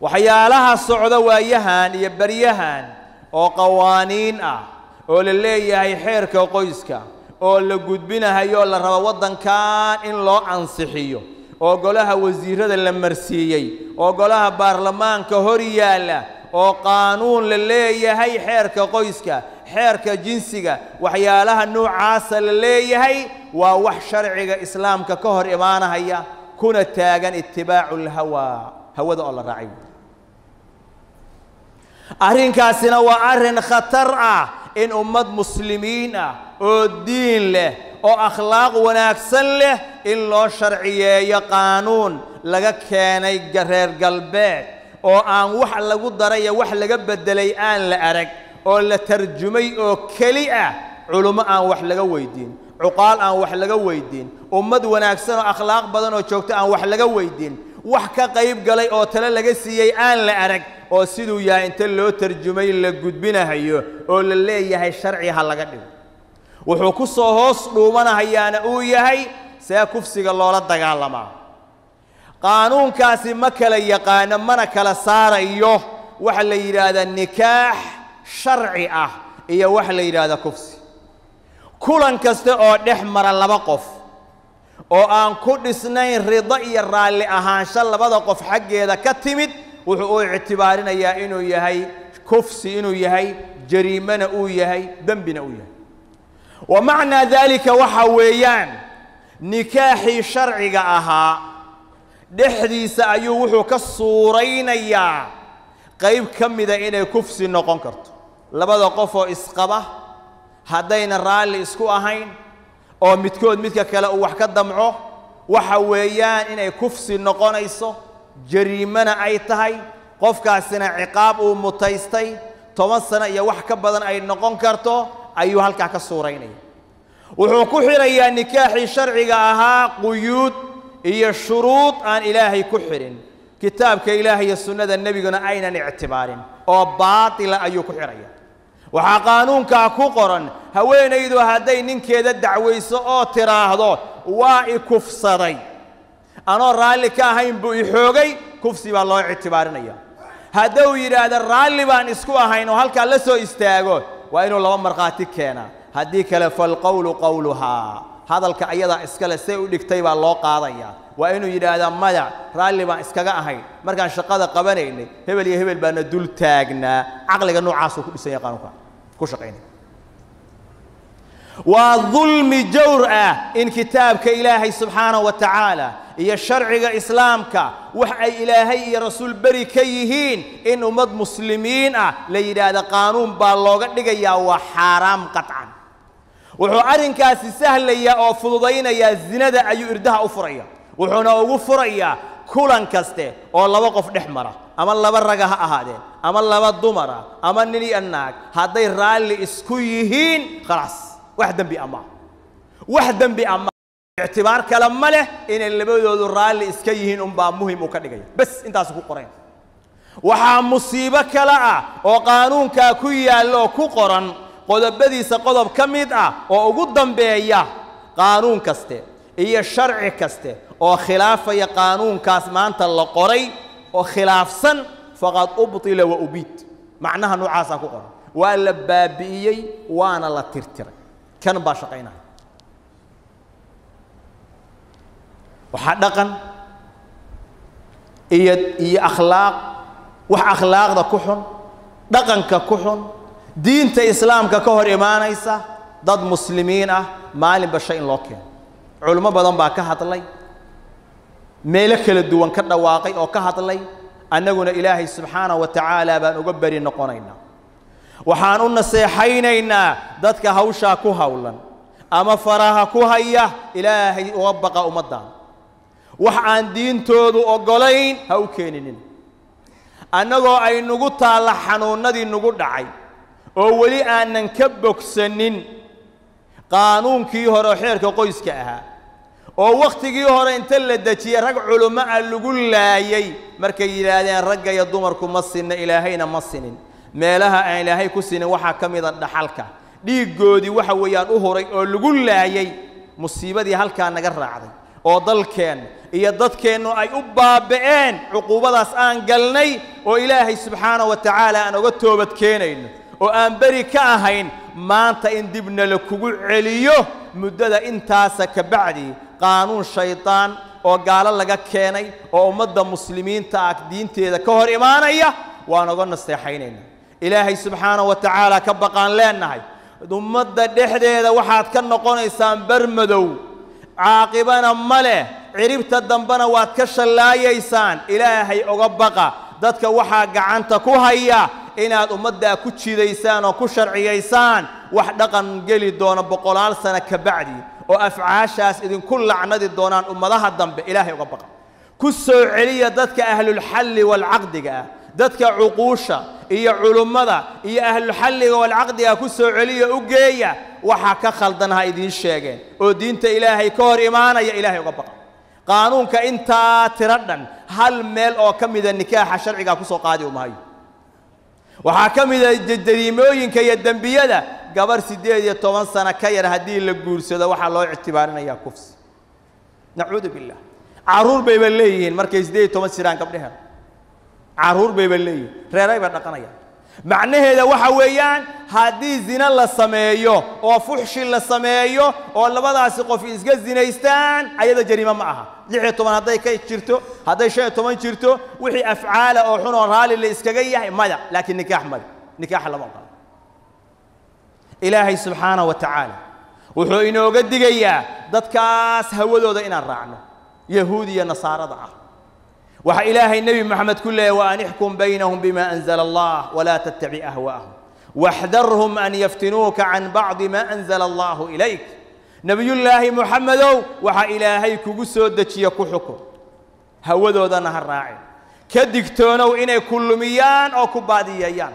waxyaalaha socda waayahan iyo baryahan oo qawaaniin ah oo la leeyahay xeerka qoyska oo la gudbinahayo la rabo waddankan in loo ansixiyo oo golaha wasiirada la marsiiyey oo golaha baarlamaanka hor yaalla oo qaanuun la leeyahay xeerka qoyska xeerka jinsiga waxyaalaha noocaasa la leeyahay waa wax sharciga islaamka ka hor imaanahaya kuna taagan itibaacu lhawaa hawada oo la raacay arrinkaasina waa arrin khatar ah in ummad muslimiin ah oo diin leh oo akhlaaq wanaagsan leh in loo sharciyeeyo qaanuun laga keenay reer galbeed oo aan wax lagu daraya wax laga beddelay aan la arag oo la tarjumay oo keli ah culummo aan wax laga weydiin cuqaal aan wax laga weydiin ummad wanaagsan oo akhlaaq badan oo joogto aan wax laga weydiin wax ka qayb galay oo tale laga siiyey aan la arag oo siduu yahay inta loo tarjumay la gudbinahayo oo la leeyahay sharci ha laga dhigo. Wuxuu ku soo hoos dhuumanahayaana uu yahay see kufsiga loola dagaalamaa qaanuunkaasi ma kala yaqaano mana kala saarayo. Waxa la yidhaahdaa nikaax sharci ah iyo waxa la yidhaahdaa kufsi. Kulan kasta oo dhex mara laba qof oo aan ku dhisnayn rido iyo raalli ahaansho labada qof xaggeeda ka timid wuxuu u ictibaarinayaa inuu yahay kufsi inuu yahay jariimana uu yahay dembina uu yahay. Wa macnaa daalika waxa weeyaan nikaaxii sharciga ahaa dhexdiisa ayuu wuxuu ka suuraynayaa qayb ka mida inay kufsi noqon karto. Labada qof oo isqaba haddayna raalli isku ahayn oo midkood midka kale uu wax ka damco waxa weeyaan inay kufsi noqonayso jariimana ay tahay qofkaasina ciqaab uu mutaystay toban sano iyo wax ka badan ay noqon karto ayuu halkaa ka suuraynaya wuxuu ku xidhayaa nikaaxii sharciga ahaa quyuud iyo shuruud aan ilaahay ku xidhin kitaabka ilaahay iyo sunnada nebiguna aynan ictibaarin oo baatila ayuu ku xidhaya waxaa qaanuunkaa ku qoran haweenaydu hadday ninkeeda dacwayso oo tidhaahdo waa i kufsaday anoo raalli ka ahayn buu i xoogay kufsi baa loo ictibaarinaya hadduu yidhaahdo raalli baan isku ahayn oo halkaa la soo istaago waa inuu laba markhaati keenaa haddii kale falqowlu qowluhaa hadalka ayadaa iskale say u dhigtay baa loo qaadayaa waa inuu yidhaahdaa maya raalli baan iskaga ahayn markaan shaqada qabanaynay hebel iyo hebel baana dul taagnaa caqliga noocaasuu ku dhisan yahay qaanuunka ku shaqaynaya waa dulmi jawr ah in kitaabka ilaahay subxaanahu wa tacaala iyo sharciga islaamka wax ay ilaahay iyo rasuul beri ka yihiin in ummad muslimiin ah la yidhaahda qaanuun baa looga dhigayaa waa xaaraam qaطcan wuxuu arrinkaasi sahlayaa oo fududaynayaa zinada ayuu irdaha u furaya wuxuuna ugu furayaa kulan kaste oo laba qof dhex mara ama laba raga ha ahaadeen ama laba dumara ama nin iyo naag hadday raalli isku yihiin khalaas. Wax dembi ama. Wax dembi ama. Ictibaar kale ma leh inay labadoodu raalli iska yihiin unbaa muhiim uu ka dhigaya. Bes intaasu ku qorayn. Waxaa musiibo kale ah oo qaanuunkaa ku yaalla oo ku qoran qodobadiisa qodob ka mid ah oo ugu dambeeya qaanuun kaste iyo sharci kaste oo khilaafaya qaanuunkaas maanta la qoray oo khilaafsan faqad ubtila wa ubiid macnaha noocaasaa ku qoran waa la baabi'iyey waana la tirtiray. Kan baa shaqaynaya waxaa dhaqan iyo iyo akhlaaq. Wax akhlaaqda ku xun dhaqanka ku xun diinta islaamka ka hor imaanaysa dad muslimiin ah maalinba shay in loo keeno culimo badan baa ka hadlay meelo kala duwan ka dhawaaqay oo ka hadlay annaguna ilaahay subxaanahu wa tacaala baan uga beri noqonaynaa waxaan u naseexaynaynaa dadka hawshaa ku howlan ama faraha ku haya ilaahay uga baqa ummaddan wax aan diintoodu oggolayn ha u keeninin. Annagoo ay nugu taalla xanuunnadii nugu dhacay oo weli aanan ka bogsanin qaanuunkii hore oo xeerka qoyska ahaa oo wakhtigii hore inta la dejiyey rag culummo ah lagu laayay markay yidhaahdeen ragga iyo dumarku ma sinna ilaahayna ma sinin. Meelaha aan ilaahay ku sinin waxaa ka mida dhaxalka. Dhiiggoodii waxa weeyaan u huray oo lagu laayay musiibadii halkaa naga raacday. Oo dalkeen iyo dadkeennu ay u baaba'een cuquubadaas aan galnay oo ilaahay subxaana wa tacaala aan oga toobad keenayno. Oo aan beri ka ahayn maanta in dibna la kugu celiyo muddada intaasa ka bacdi qaanuun shaydaan oo gaalo laga keenay oo ummadda muslimiinta ah diinteeda ka hor imaanaya waan oga nasteexaynayna ilaahay subxaana wa tacaala ka baqaan leennahay ummadda dhexdeeda waxaad ka noqonaysaan bermadow caaqibana ma leh ciribta dambena waad ka shallaayaysaan ilaahay oga baqa. Dadka waxaa gacanta ku haya inaad ummaddaa ku jidaysaan oo ku sharciyaysaan wax dhaqan geli doona boqolaal sano ka bacdi oo afcaashaas idinku lacnadi doonaan ummadaha dambe ilaahay uga baqa. Ku soo celiya dadka ahlulxalli waalcaqdiga ah dadka cuquusha iyo culummada iyo ahlulxalliga waalcaqdiga ku soo celiya u geeya waxaa ka khaldan ha idiin sheegeen. Oo diinta ilaahay ka hor imaanaya ilaahay uga baqa. Qaanuunka intaa tiro dhan hal meel oo ka mida nikaaxa sharcigaa ku soo qaadi umahayo waxaa ka mida jariimooyinka iyo dembiyada gabarh siddeed iyo toban sano ka yar haddii la guursado waxaa loo ictibaarinayaa kufsi. Nacuudu billah. Carruur bayba leeyihiin markay siddeed toban jiraan gabdheheeda carruur bayba leeyihiin. Reeray bay dhaqanayaan macnaheeda waxa weeyaan haddii zina la sameeyo oo fuxshi la sameeyo oo labadaasi qof iska zinaystaan ayada jariimo ma aha. Lix iyo toban hadday ka jirto hadday shan iyo toban jirto wixii afcaala oo xun oo raalli la iskaga yahay maya. Laakiin nikaax maya nikaaxa lama ogola. Ilaahay subxaana wa tacaala wuxuu inooga digayaa dadkaas hawadooda inaan raacno. Yahuud iyo nasaarada ah وح إله النبي محمد كل يوان احكم بينهم بما أنزل الله ولا تتبع أهواءهم. واحذرهم أن يفتنوك عن بعض ما أنزل الله إليك. نبي الله محمد وح إلهي كوسو دتشي كحكم. هو ذو ذنها راعي كدكتونو إن كل ميان أو كباديان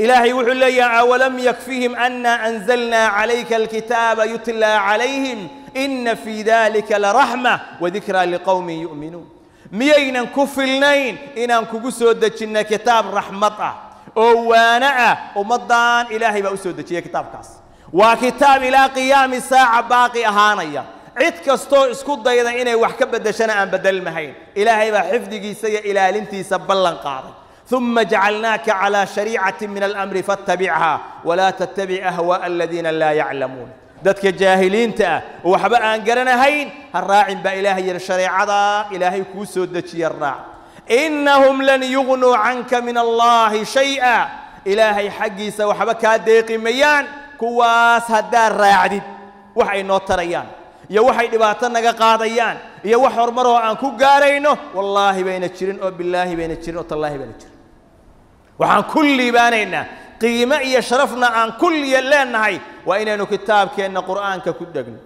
إلهي وح لي ولم يكفيهم أن أنزلنا عليك الكتاب يتلى عليهم إن في ذلك لرحمة وذكرى لقوم يؤمنون. ميينا كفلنين. إنا كوكوسو دجنا كتاب رحمة. أو وأنا ومضان إلهي بأسو دجي كتاب كاس. وكتاب إلى قيام الساعة باقي أهانيا عدك استو اسكود دايدا إنا وحكب بدشنا أن بدل المهين إلهي بحفدي سي إلى لنتي سبلن قاري ثم جعلناك على شريعة من الأمر فاتبعها. ولا تتبع أهواء الذين لا يعلمون. دتك جاهلين تأ. وحبا أن قرنا هين. الراعي بإلهي الشريعة إلهي كوسو دتشي الراع إنهم لن يغنوا عنك من الله شيئا. إلهي حقي سو حبك هديق ميان. كواس هدا الراعد وحي نوتريان. يا وحي دباتنا قاضيان يا وحر مروا عن كوغارينو والله بين الشرين. أو بالله بين الشرين. أو الله بين الشرين. وعن كل بانينا. قيمة يشرفنا عن كل يلان هاي وإن أنه كتاب كأن قرآن كدقن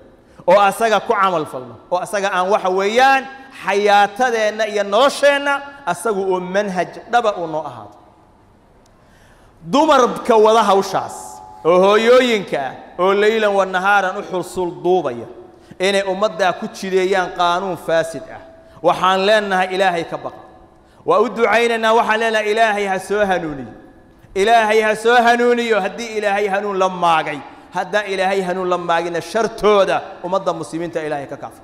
أو أساقا كعمل فلنا أو أساقا أن وحا ويان. حياتنا ينرشينا أساقا منهج دبا أنه أحد دمر بك وضاها وشاس. وهو يوينك. وليلا والنهارا نحر سلطوبيا إن أمدى كتش ديان قانون فاسد. وحان لنا إلهي كبق وأدعينا وحان لنا إلهي هسوها نولي ilaahay ha soo hanuuniyo haddii ilaahay hanuun la maagay haddaan ilaahay hanuun la maagina shartooda ummadda muslimiinta ilaahay ka kaafa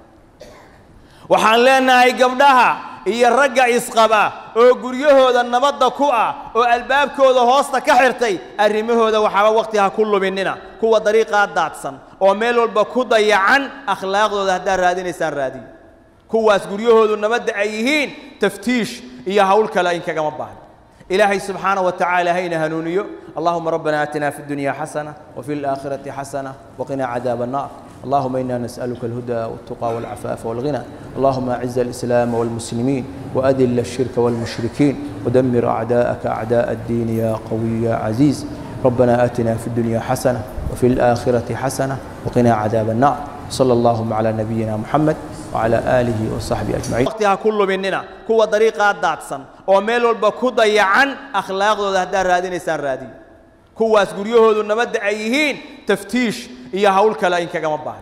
waxaan leenahay gabdhaha iyo ragga isqaba oo guryahooda nabadda ku ah oo albaabkooda hoosta ka xirtay arrimahooda waxaaba waqti ha ku luminina kuwa dariiqaa daadsan oo meel walba ku dayacan akhlaaqdooda haddaad raadinaysaan raadiyo kuwaas guryahoodu nabadda ay yihiin taftiish iyo hawl kale inkagama baahno إلهي سبحانه وتعالى هين هنونيو اللهم ربنا آتنا في الدنيا حسنة وفي الآخرة حسنة وقنا عذاب النار. اللهم إنا نسألك الهدى والتقى والعفاف والغنى. اللهم أعز الإسلام والمسلمين وأذل الشرك والمشركين ودمر أعداءك أعداء الدين يا قوي يا عزيز. ربنا آتنا في الدنيا حسنة وفي الآخرة حسنة وقنا عذاب النار. صلى اللهم على نبينا محمد وعلى آله وصحبه أجمعين. وقتها كل مننا. كوا طريقة داتسن. وميل البكودة يعن أخلاق هدار رادين إسان رادي. كوا أسقريوه ذو نمد عيهين تفتيش إيا هول كلا إنك قمبان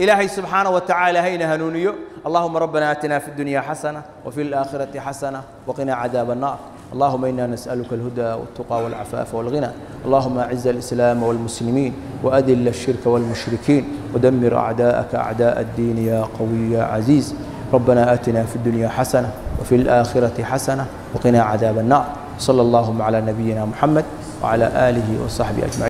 إلهي سبحانه وتعالى هين هنونيو. اللهم ربنا آتنا في الدنيا حسنة وفي الآخرة حسنة وقنا عذاب النار. اللهم إنا نسألك الهدى والتقى والعفاف والغنى. اللهم أعز الإسلام والمسلمين وأذل الشرك والمشركين ودمر أعداءك أعداء الدين يا قوي يا عزيز. ربنا آتنا في الدنيا حسنة وفي الآخرة حسنة وقنا عذاب النار. صلى اللهم على نبينا محمد وعلى آله وصحبه أجمعين.